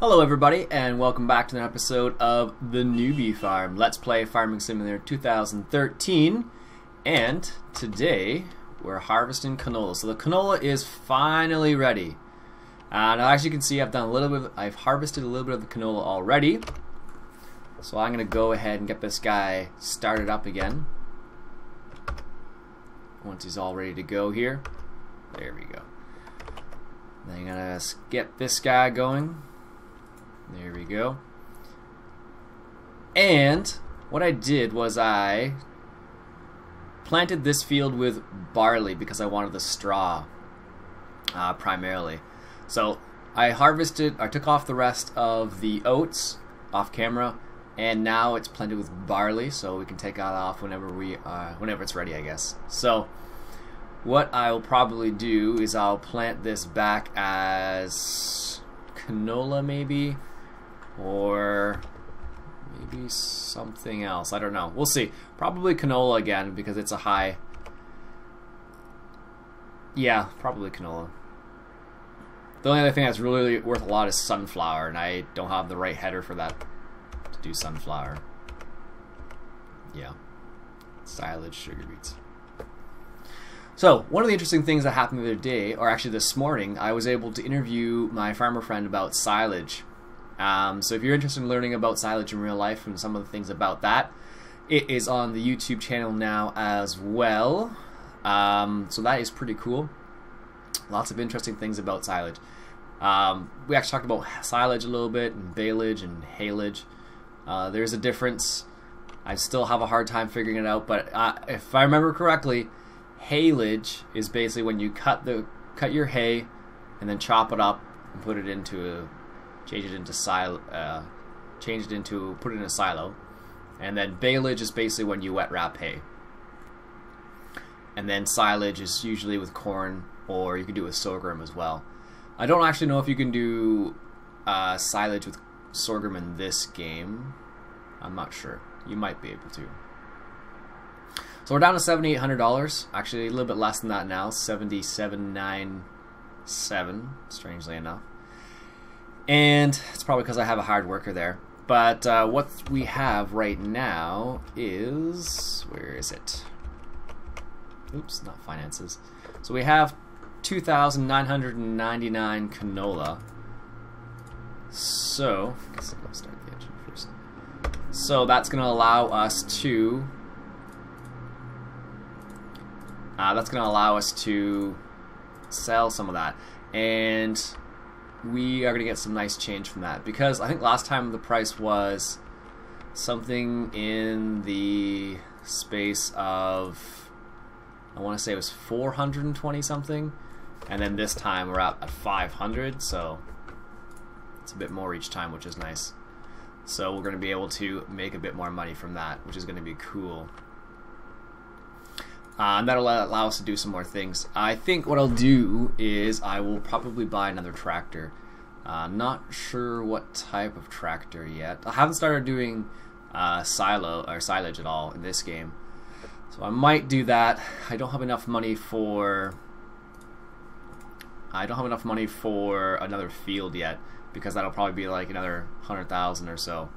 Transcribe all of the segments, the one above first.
Hello everybody and welcome back to an episode of The Newbie Farm. Let's play Farming Simulator 2013 and today we're harvesting canola. So the canola is finally ready. And as you can see I've done a little bit, of, I've harvested a little bit of the canola already. So I'm going to go ahead and get this guy started up again. Once he's all ready to go here. There we go. Then I'm going to get this guy going. There we go. And what I did was I planted this field with barley because I wanted the straw uh, primarily. So I harvested, I took off the rest of the oats off camera, and now it's planted with barley, so we can take that off whenever we, uh, whenever it's ready, I guess. So what I'll probably do is I'll plant this back as canola, maybe or maybe something else. I don't know. We'll see. Probably canola again because it's a high. Yeah, probably canola. The only other thing that's really worth a lot is sunflower, and I don't have the right header for that to do sunflower. Yeah. Silage sugar beets. So, one of the interesting things that happened the other day, or actually this morning, I was able to interview my farmer friend about silage um, so if you're interested in learning about silage in real life and some of the things about that, it is on the YouTube channel now as well. Um, so that is pretty cool. Lots of interesting things about silage. Um, we actually talked about silage a little bit and baleage and haylage. Uh, there's a difference. I still have a hard time figuring it out, but uh, if I remember correctly, haylage is basically when you cut the cut your hay and then chop it up and put it into a change it into silo, uh, change it into, put it in a silo. And then baleage is basically when you wet wrap hay. And then silage is usually with corn, or you can do it with sorghum as well. I don't actually know if you can do uh, silage with sorghum in this game. I'm not sure. You might be able to. So we're down to seventy eight hundred dollars. Actually, a little bit less than that now. Seventy seven nine seven. Strangely enough and it's probably because I have a hard worker there. But uh, what we have right now is where is it? Oops, not finances. So we have 2,999 canola. So, start the engine first. So that's going to allow us to. Uh, that's going to allow us to sell some of that, and we are going to get some nice change from that. Because I think last time the price was something in the space of I want to say it was 420 something. And then this time we're up at 500 so it's a bit more each time which is nice. So we're going to be able to make a bit more money from that which is going to be cool uh, and that'll allow us to do some more things. I think what I'll do is I will probably buy another tractor. Uh, not sure what type of tractor yet. I haven't started doing uh, silo or silage at all in this game, so I might do that. I don't have enough money for. I don't have enough money for another field yet because that'll probably be like another hundred thousand or so.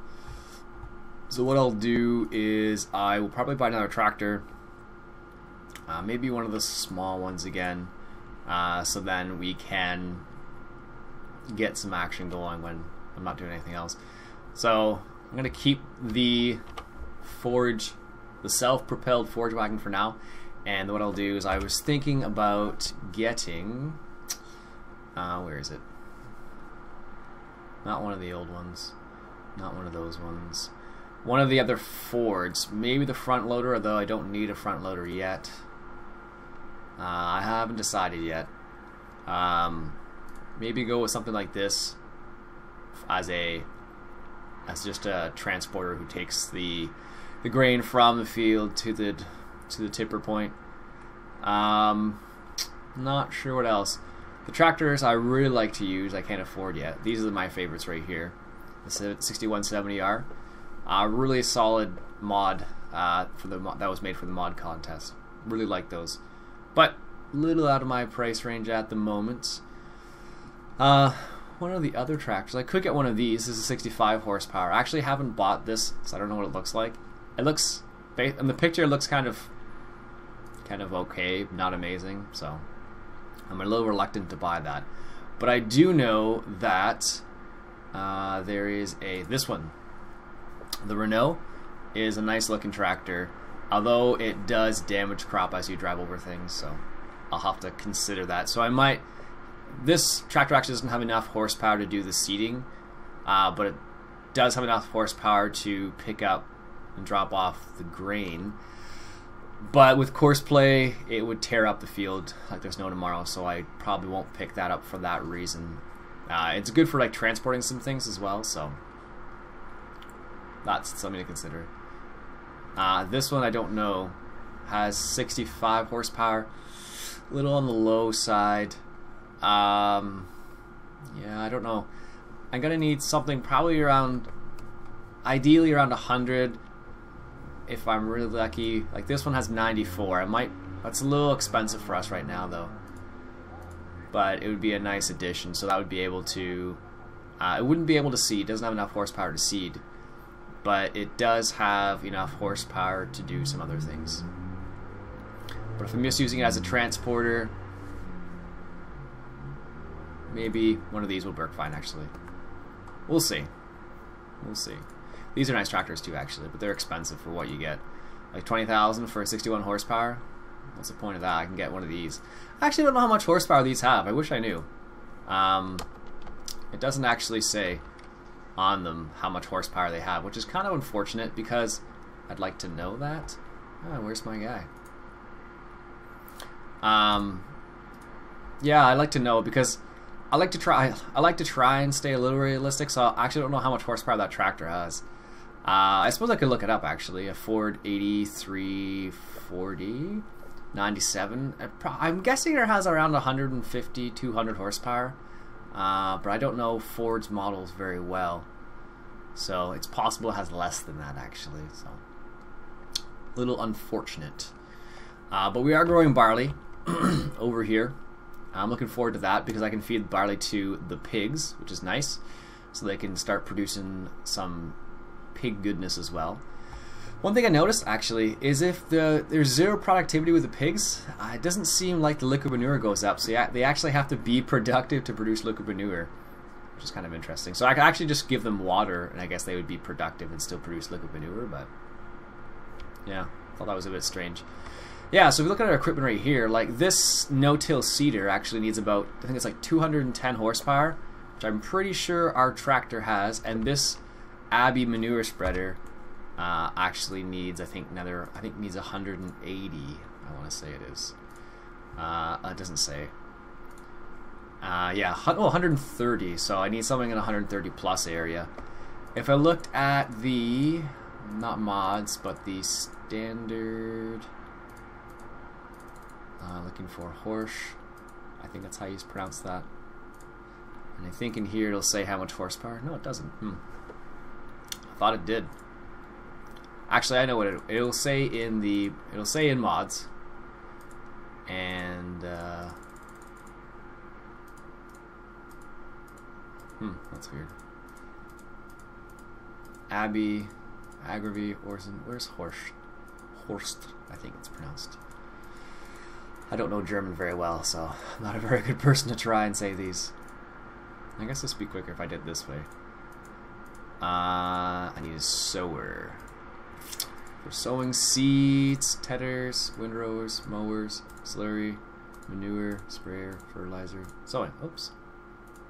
So what I'll do is I will probably buy another tractor uh, maybe one of the small ones again. Uh, so then we can get some action going when I'm not doing anything else. So I'm going to keep the forge, the self-propelled forge wagon for now. And what I'll do is I was thinking about getting, uh, where is it? Not one of the old ones. Not one of those ones. One of the other Fords. Maybe the front loader, although I don't need a front loader yet. Uh, I haven't decided yet. Um, maybe go with something like this as a as just a transporter who takes the the grain from the field to the to the tipper point. Um, not sure what else. The tractors I really like to use. I can't afford yet. These are my favorites right here. The 6170R. Uh, really solid mod uh, for the that was made for the mod contest. Really like those but a little out of my price range at the moment. Uh, one of the other tractors. I could get one of these. This is 65 horsepower. I actually haven't bought this, so I don't know what it looks like. It looks, in the picture, it looks kind of, kind of okay, not amazing. So I'm a little reluctant to buy that. But I do know that uh, there is a this one. The Renault is a nice looking tractor, although it does damage crop as you drive over things. So I'll have to consider that. So I might. This tractor actually doesn't have enough horsepower to do the seeding, uh, but it does have enough horsepower to pick up and drop off the grain. But with Courseplay, it would tear up the field like there's no tomorrow, so I probably won't pick that up for that reason. Uh, it's good for like transporting some things as well, so that's something to consider. Uh, this one I don't know has 65 horsepower, a little on the low side. Um, yeah, I don't know. I'm gonna need something probably around, ideally around 100 if I'm really lucky. Like this one has 94. I might. That's a little expensive for us right now, though. But it would be a nice addition. So that would be able to. Uh, it wouldn't be able to seed. It doesn't have enough horsepower to seed, but it does have enough horsepower to do some other things. But if I'm just using it as a transporter, maybe one of these will work fine. Actually, we'll see. We'll see. These are nice tractors too, actually, but they're expensive for what you get. Like 20,000 for 61 horsepower? What's the point of that? I can get one of these. I actually don't know how much horsepower these have. I wish I knew. Um, it doesn't actually say on them how much horsepower they have, which is kind of unfortunate because I'd like to know that. Oh, where's my guy? Um, yeah, I like to know because I like to try. I like to try and stay a little realistic. So I actually don't know how much horsepower that tractor has. Uh, I suppose I could look it up actually. A Ford 8340, 97. I'm guessing it has around 150, 200 horsepower. Uh, but I don't know Ford's models very well. So it's possible it has less than that actually. So a little unfortunate. Uh, but we are growing barley over here. I'm looking forward to that because I can feed barley to the pigs, which is nice. So they can start producing some pig goodness as well. One thing I noticed actually is if the there's zero productivity with the pigs, uh, it doesn't seem like the liquid manure goes up. So yeah, they actually have to be productive to produce liquid manure, which is kind of interesting. So I could actually just give them water, and I guess they would be productive and still produce liquid manure. But yeah, thought that was a bit strange. Yeah, so if we look at our equipment right here, like this no-till seeder actually needs about I think it's like 210 horsepower, which I'm pretty sure our tractor has, and this Abbey manure spreader uh, actually needs, I think, another, I think needs 180. I want to say it is. Uh, it doesn't say. Uh, yeah, oh, 130. So I need something in 130 plus area. If I looked at the, not mods, but the standard, uh, looking for Horsch. I think that's how you pronounce that. And I think in here it'll say how much horsepower. No, it doesn't. Hmm. Thought it did. Actually, I know what it, it'll say in the it'll say in mods. And uh, hmm, that's weird. Abbey, Agrivy, Orson. Where's Horst? Horst, I think it's pronounced. I don't know German very well, so I'm not a very good person to try and say these. I guess this would be quicker if I did this way. Uh, I need a sower. For sowing seeds, tedders, windrows, mowers, slurry, manure, sprayer, fertilizer, sowing. Oops.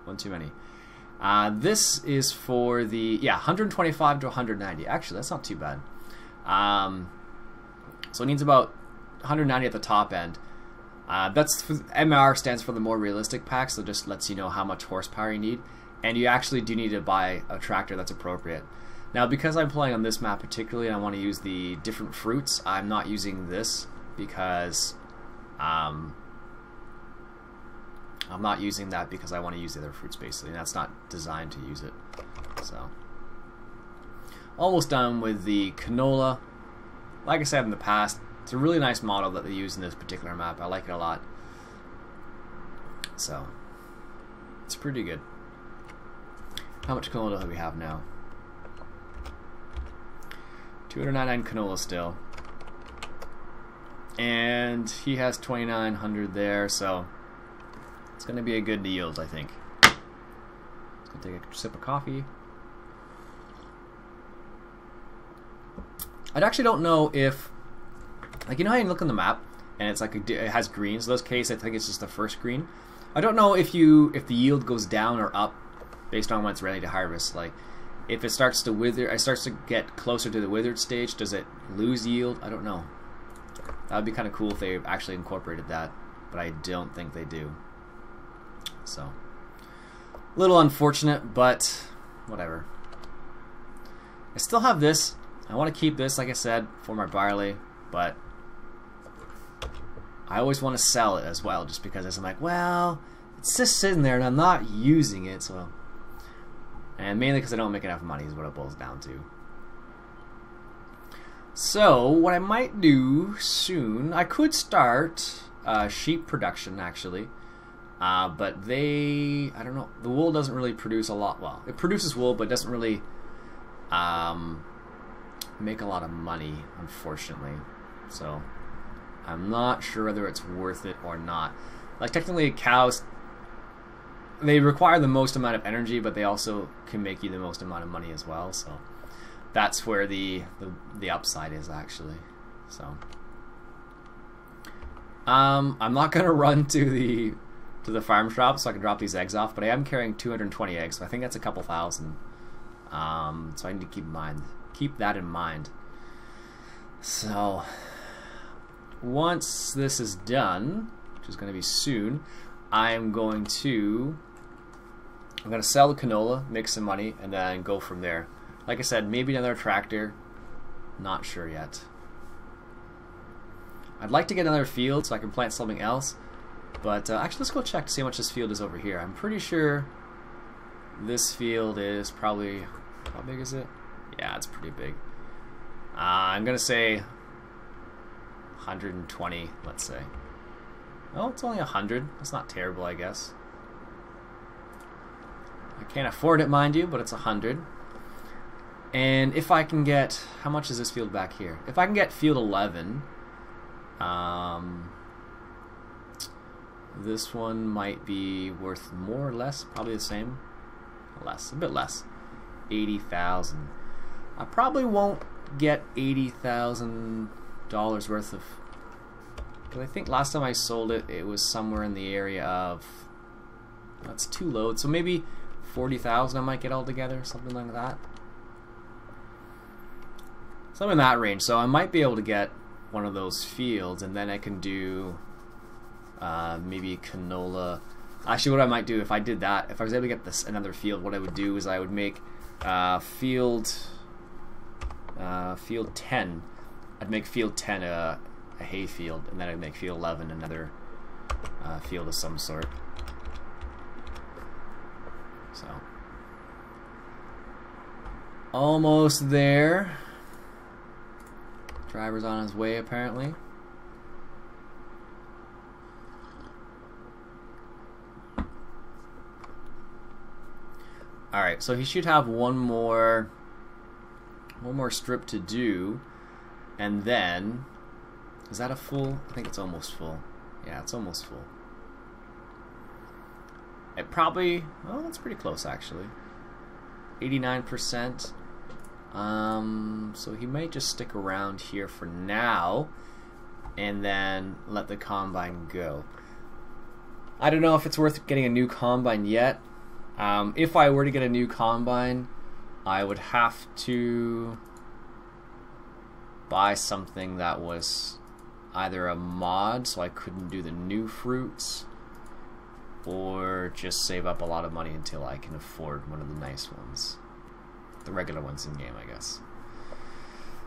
One too many. Uh, this is for the, yeah, 125 to 190. Actually, that's not too bad. Um, so it needs about 190 at the top end. Uh, that's MR stands for the more realistic pack, so just lets you know how much horsepower you need and you actually do need to buy a tractor that's appropriate. Now, because I'm playing on this map particularly, and I want to use the different fruits, I'm not using this because um, I'm not using that because I want to use the other fruits basically, and that's not designed to use it. So, almost done with the canola. Like I said in the past, it's a really nice model that they use in this particular map. I like it a lot. So, it's pretty good. How much canola do we have now? 299 canola still. And he has 2,900 there, so it's going to be a good yield, I think. Let's go take a sip of coffee. I actually don't know if, like, you know how you look on the map and it's like a, it has greens. In those case, I think it's just the first green. I don't know if you if the yield goes down or up based on when it's ready to harvest. Like, if it starts to wither, it starts to get closer to the withered stage. Does it lose yield? I don't know. That would be kind of cool if they actually incorporated that, but I don't think they do. So, a little unfortunate, but whatever. I still have this. I want to keep this, like I said, for my barley, but I always want to sell it as well, just because I'm like, well, it's just sitting there and I'm not using it, so. And mainly because I don't make enough money is what it boils down to. So, what I might do soon, I could start uh, sheep production actually. Uh, but they, I don't know, the wool doesn't really produce a lot. Well, it produces wool, but doesn't really um, make a lot of money, unfortunately. So, I'm not sure whether it's worth it or not. Like, technically, a cows, they require the most amount of energy, but they also can make you the most amount of money as well, so that's where the, the, the upside is actually. So um, I'm not gonna run to the to the farm shop so I can drop these eggs off, but I am carrying 220 eggs, so I think that's a couple thousand. Um, so I need to keep in mind keep that in mind. So once this is done, which is going to be soon, I'm going to I'm going to sell the canola, make some money, and then go from there. Like I said, maybe another tractor. Not sure yet. I'd like to get another field so I can plant something else. But uh, actually, let's go check to see how much this field is over here. I'm pretty sure this field is probably... How big is it? Yeah, it's pretty big. Uh, I'm going to say 120, let's say. Oh, it's only 100. That's not terrible, I guess. I can't afford it, mind you, but it's 100. And if I can get, how much is this field back here? If I can get field 11, um, this one might be worth more or less, probably the same, less, a bit less, 80,000. I probably won't get $80,000 worth of, because I think last time I sold it, it was somewhere in the area of, that's too loads, so maybe 40,000 I might get all together, something like that. Something in that range. So I might be able to get one of those fields, and then I can do uh, maybe canola. Actually, what I might do if I did that, if I was able to get this another field, what I would do is I would make uh, field uh, field 10. I'd make field 10 a, a hay field, and then I'd make field 11 another uh, field of some sort. So almost there. Driver's on his way, apparently. Alright, so he should have one more one more strip to do and then is that a full? I think it's almost full. Yeah, it's almost full. It probably well, that's pretty close actually. 89%. Um, so he might just stick around here for now and then let the combine go. I don't know if it's worth getting a new combine yet. Um, if I were to get a new combine, I would have to buy something that was either a mod so I couldn't do the new fruits or just save up a lot of money until I can afford one of the nice ones the regular ones in game, I guess.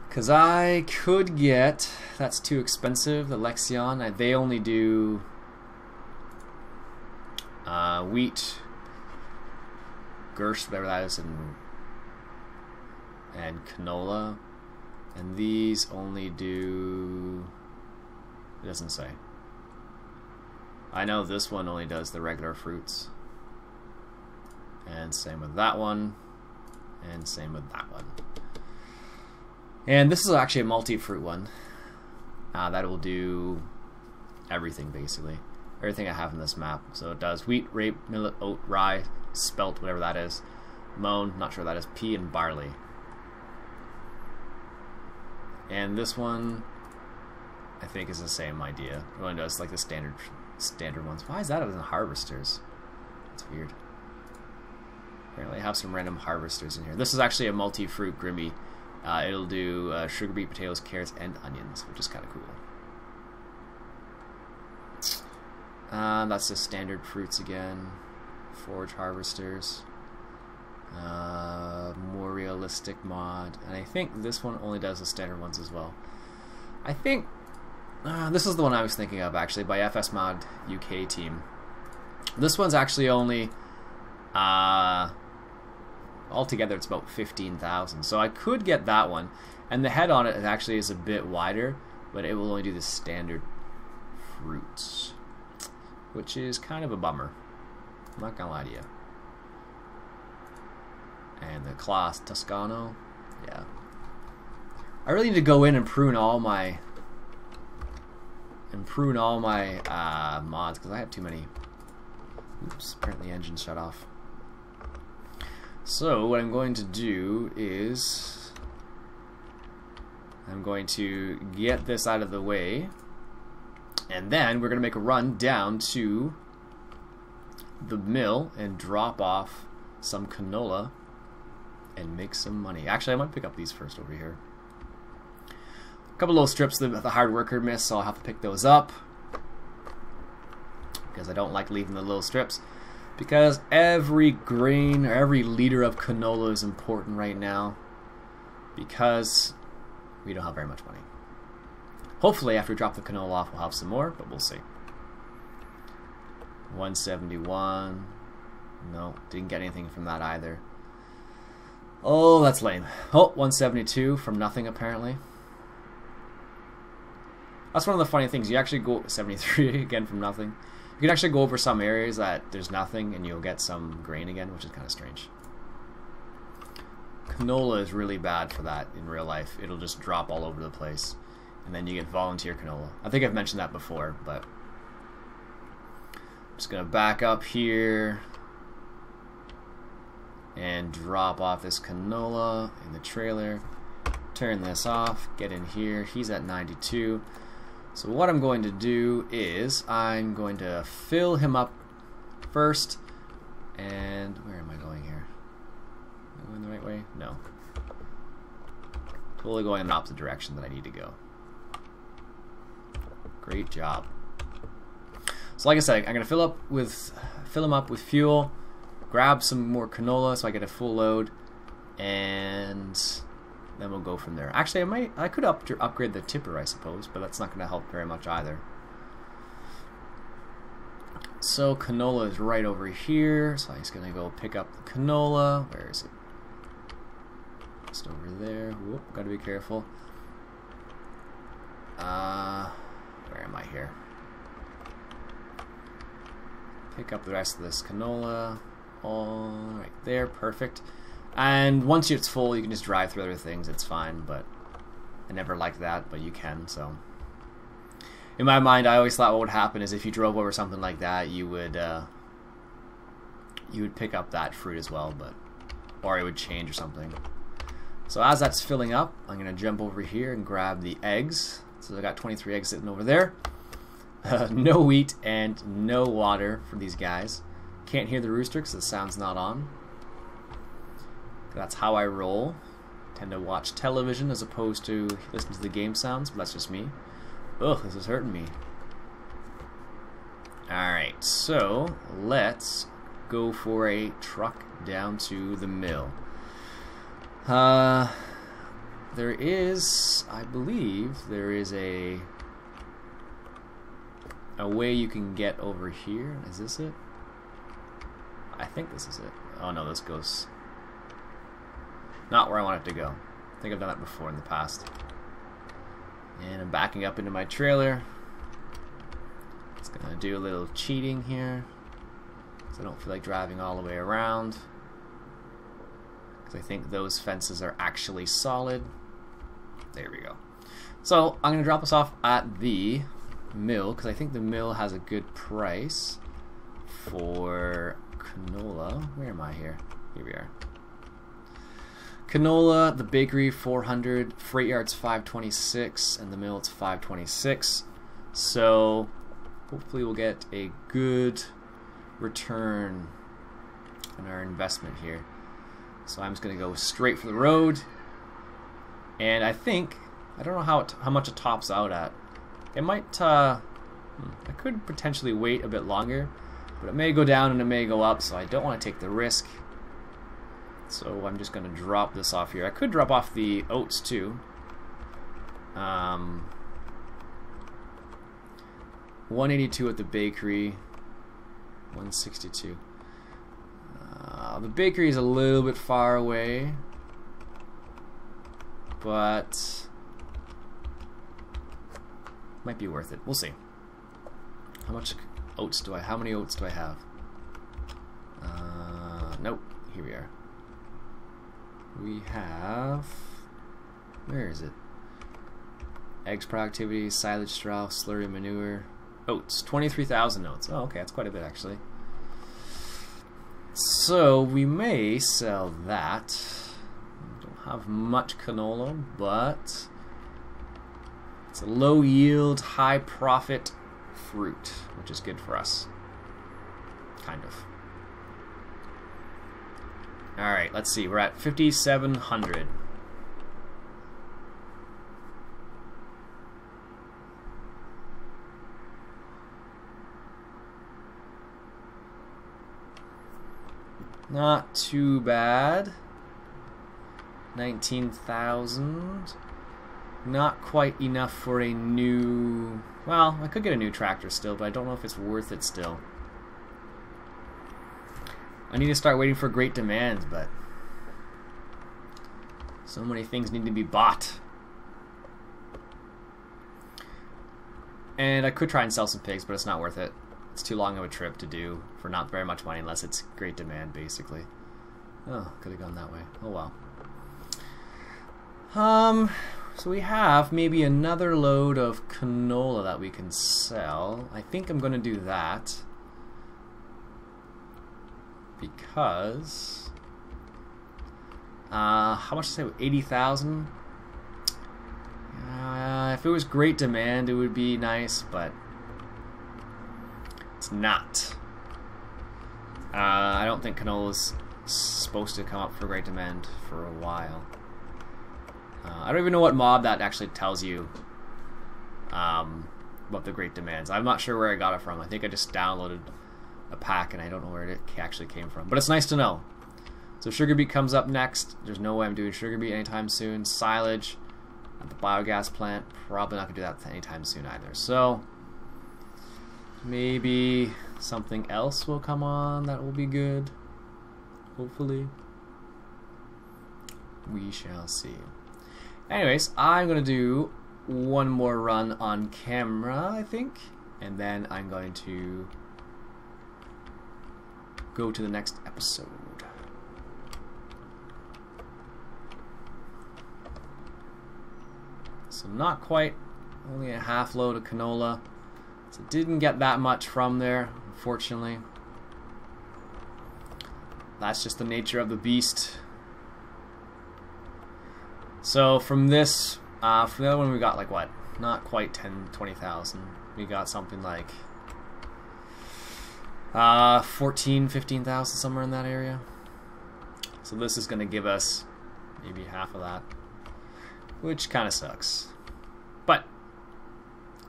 Because I could get, that's too expensive, the Lexion. They only do uh, wheat, gersh, whatever that is, and, and canola. And these only do, it doesn't say. I know this one only does the regular fruits. And same with that one. And same with that one. And this is actually a multi-fruit one. Uh, that will do everything, basically. Everything I have in this map. So it does wheat, rape, millet, oat, rye, spelt, whatever that is. Moan, not sure that is. Pea and barley. And this one, I think, is the same idea. It only does like the standard standard ones. Why is that other than harvesters? That's weird. Apparently I have some random harvesters in here. This is actually a multi-fruit Grimme. Uh, it'll do uh, sugar beet, potatoes, carrots, and onions, which is kind of cool. Uh, that's the standard fruits again. Forage harvesters. Uh, more realistic mod. And I think this one only does the standard ones as well. I think uh, this is the one I was thinking of actually by FS Mod UK team. This one's actually only uh, altogether it's about 15,000. So I could get that one. And the head on it actually is a bit wider, but it will only do the standard fruits, which is kind of a bummer. I'm not gonna lie to you. And the Claas Tucano, yeah. I really need to go in and prune all my and prune all my uh, mods because I have too many. Oops, apparently engine shut off. So what I'm going to do is I'm going to get this out of the way and then we're going to make a run down to the mill and drop off some canola and make some money. Actually, I might pick up these first over here A couple little strips that the hard worker missed, so I'll have to pick those up. Because I don't like leaving the little strips. Because every grain or every liter of canola is important right now. Because we don't have very much money. Hopefully after we drop the canola off we'll have some more, but we'll see. 171. No, didn't get anything from that either. Oh, that's lame. Oh, 172 from nothing apparently. That's one of the funny things. You actually go 73 again from nothing. You can actually go over some areas that there's nothing and you'll get some grain again, which is kind of strange. Canola is really bad for that in real life. It'll just drop all over the place. And then you get volunteer canola. I think I've mentioned that before, but... I'm just going to back up here and drop off this canola in the trailer. Turn this off, get in here. He's at 92. So what I'm going to do is I'm going to fill him up first and where am I going here? Am I going the right way? No. Totally going in the opposite direction that I need to go. Great job. So like I said, I'm gonna fill up with fill him up with fuel, grab some more canola so I get a full load, and then we'll go from there. Actually, I might I could up, upgrade the tipper, I suppose, but that's not going to help very much either. So canola is right over here, so he's going to go pick up the canola. Where is it? Just over there. Whoop, got to be careful. Uh, where am I here? Pick up the rest of this canola. All right there, perfect. And once it's full, you can just drive through other things. It's fine, but I never liked that, but you can, so. In my mind, I always thought what would happen is if you drove over something like that, you would, uh, you would pick up that fruit as well, but, or it would change or something. So as that's filling up, I'm going to jump over here and grab the eggs. So I got 23 eggs sitting over there. Uh, no wheat and no water for these guys. Can't hear the rooster because the sound's not on. That's how I roll. Tend to watch television as opposed to listen to the game sounds, but that's just me. Ugh, this is hurting me. Alright, so let's go for a truck down to the mill. Uh, there is, I believe, there is a a way you can get over here. Is this it? I think this is it. Oh no, this goes not where I want it to go. I think I've done that before in the past. And I'm backing up into my trailer. It's gonna do a little cheating here. Because I don't feel like driving all the way around. because I think those fences are actually solid. There we go. So I'm to drop us off at the mill because I think the mill has a good price for canola. Where am I here? Here we are. Canola, the bakery 400, freight yard's 526, and the mill it's 526. So hopefully we'll get a good return on our investment here. So I'm just going to go straight for the road. And I think, I don't know how, it, how much it tops out at. It might, uh, hmm, I could potentially wait a bit longer, but it may go down and it may go up, so I don't want to take the risk. So I'm just going to drop this off here. I could drop off the oats too. Um, 182 at the bakery. 162. Uh, the bakery is a little bit far away, but might be worth it. We'll see. How much oats do I? How many oats do I have? Uh, nope. Here we are. We have. Where is it? Eggs productivity, silage straw, slurry manure, oats. 23,000 oats. Oh, okay, that's quite a bit actually. So we may sell that. Don't have much canola, but it's a low yield, high profit fruit, which is good for us. Kind of. Alright, let's see. We're at 5,700. Not too bad. 19,000. Not quite enough for a new... Well, I could get a new tractor still, but I don't know if it's worth it still. I need to start waiting for great demands, but... So many things need to be bought. And I could try and sell some pigs, but it's not worth it. It's too long of a trip to do for not very much money unless it's great demand, basically. Oh, could have gone that way. Oh well. Um, so we have maybe another load of canola that we can sell. I think I'm going to do that. Because... Uh, how much I say? 80,000? Uh, if it was great demand, it would be nice, but it's not. Uh, I don't think canola's supposed to come up for great demand for a while. Uh, I don't even know what mod that actually tells you um, about the great demands. I'm not sure where I got it from. I think I just downloaded a pack and I don't know where it actually came from. But it's nice to know. So sugar beet comes up next. There's no way I'm doing sugar beet anytime soon. Silage at the biogas plant. Probably not going to do that anytime soon either. So Maybe something else will come on that will be good. Hopefully. We shall see. Anyways, I'm going to do one more run on camera, I think. And then I'm going to go to the next episode. So not quite, only a half load of canola. So didn't get that much from there, unfortunately. That's just the nature of the beast. So from this, uh, from the other one we got like what? Not quite 10, 20,000. We got something like uh, 14, 15,000, somewhere in that area. So this is going to give us maybe half of that, which kind of sucks. But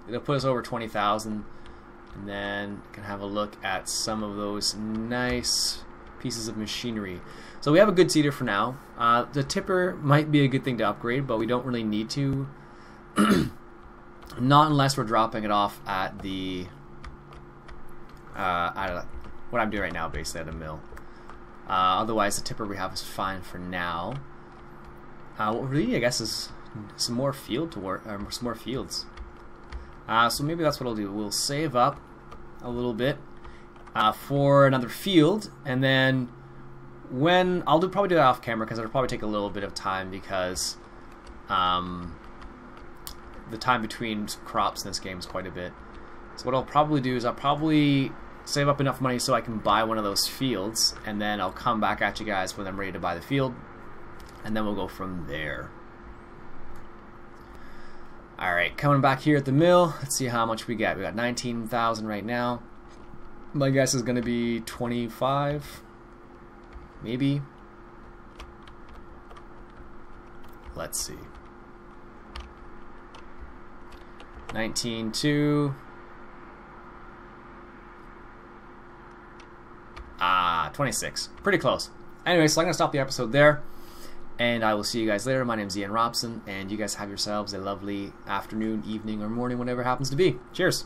it'll put us over 20,000 and then can have a look at some of those nice pieces of machinery. So we have a good seeder for now. Uh, the tipper might be a good thing to upgrade, but we don't really need to. Not unless we're dropping it off at the uh, at what I'm doing right now, basically at a mill. Uh, otherwise, the tipper we have is fine for now. Uh, what really, I guess, is some more field to work, or some more fields. Uh, so maybe that's what I'll do. We'll save up a little bit uh, for another field, and then when I'll do probably do that off camera because it'll probably take a little bit of time because um, the time between crops in this game is quite a bit. So what I'll probably do is I'll probably save up enough money so I can buy one of those fields, and then I'll come back at you guys when I'm ready to buy the field, and then we'll go from there. Alright, coming back here at the mill, let's see how much we got. We got 19,000 right now. My guess is going to be 25, maybe. Let's see. 19.2. Ah, 26. Pretty close. Anyway, so I'm going to stop the episode there. And I will see you guys later. My name is Iain Robson, and you guys have yourselves a lovely afternoon, evening, or morning, whatever happens to be. Cheers.